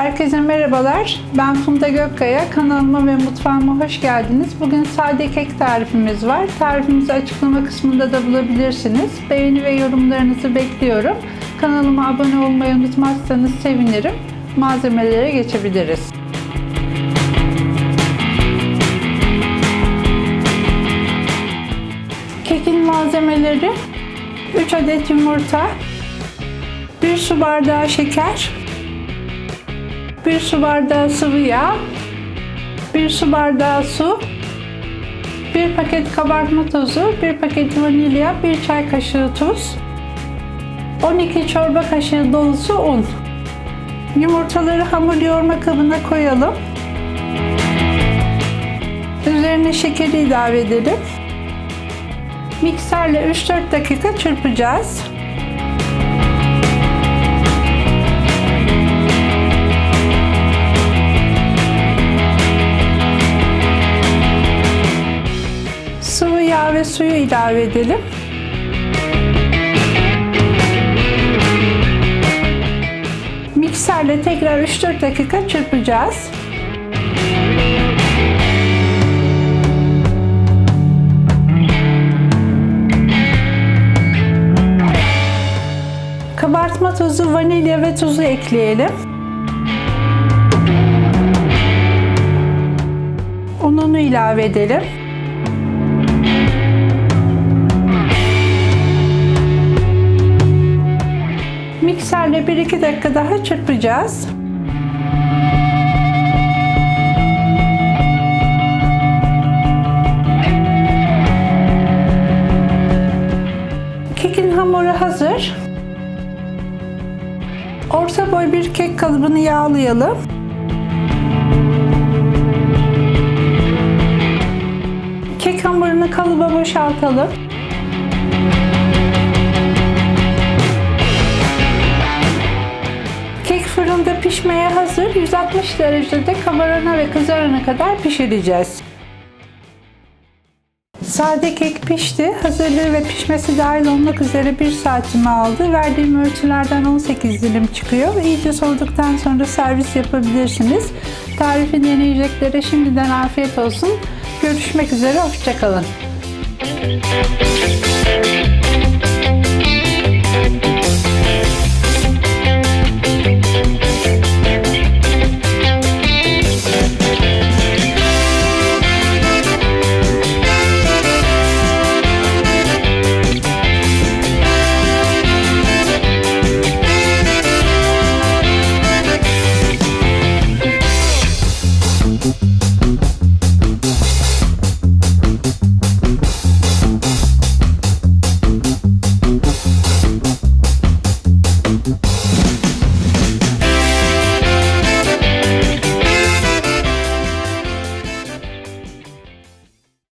Herkese merhabalar. Ben Funda Gökkaya. Kanalıma ve mutfağıma hoş geldiniz. Bugün sade kek tarifimiz var. Tarifimizi açıklama kısmında da bulabilirsiniz. Beğeni ve yorumlarınızı bekliyorum. Kanalıma abone olmayı unutmazsanız sevinirim. Malzemelere geçebiliriz. Kekin malzemeleri 3 adet yumurta, 1 su bardağı şeker, 1 su bardağı sıvı yağ, 1 su bardağı su, 1 paket kabartma tozu, 1 paket vanilya, 1 çay kaşığı tuz, 12 çorba kaşığı dolusu un. Yumurtaları hamur yoğurma kabına koyalım. Üzerine şekeri ilave edelim. Mikserle 3-4 dakika çırpacağız. Ve suyu ilave edelim. Mikserle tekrar 3-4 dakika çırpacağız. Kabartma tozu, vanilya ve tuzu ekleyelim. Ununu ilave edelim. Mikserle 1-2 dakika daha çırpacağız. Kekin hamuru hazır. Orta boy bir kek kalıbını yağlayalım. Kek hamurunu kalıba boşaltalım. Pişmeye hazır. 160 derecede kabarana ve kızarana kadar pişireceğiz. Sade kek pişti. Hazırlığı ve pişmesi dahil olmak üzere 1 saatimi aldı. Verdiğim ölçülerden 18 dilim çıkıyor. İyice soğuduktan sonra servis yapabilirsiniz. Tarifi deneyeceklere şimdiden afiyet olsun. Görüşmek üzere, hoşçakalın.